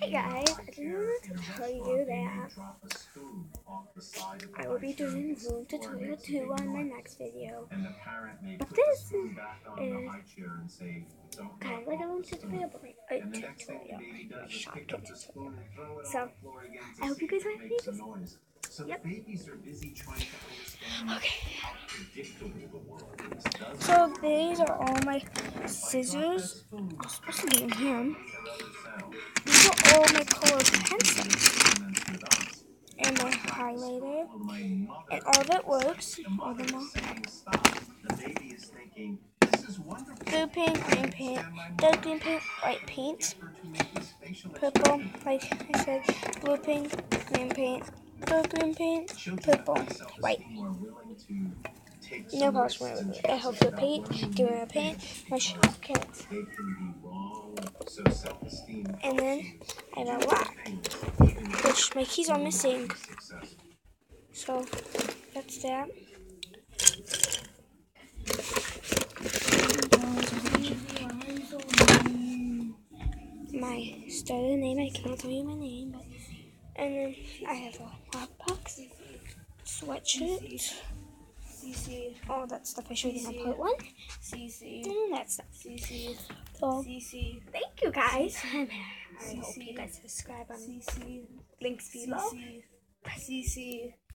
Hey guys, I just wanted to tell you that I will be doing Zoom tutorial 2 on my next video. But this is kind of like a Zoom tutorial, but like a tutorial, shortcut tutorial. So, I hope you guys like this. Yep. Okay. So these are all my scissors. I'm supposed to be in here. These are all my colored pencils. And my highlighter. And all that works. All them all. Blue paint, green paint, dark green paint, white paint, purple, like I said, blue paint, green paint, dark green paint, purple, white. No problem. I hope the paint, give me a paint, my shortcut. And then I have a lock, which my keys are missing. So that's that. My starter name, I can't tell you my name, but and then I have a hot box, sweatshirt. All that stuff I showed you in part one. And that stuff. So, Thank you guys. I hope you guys subscribe on. Links below.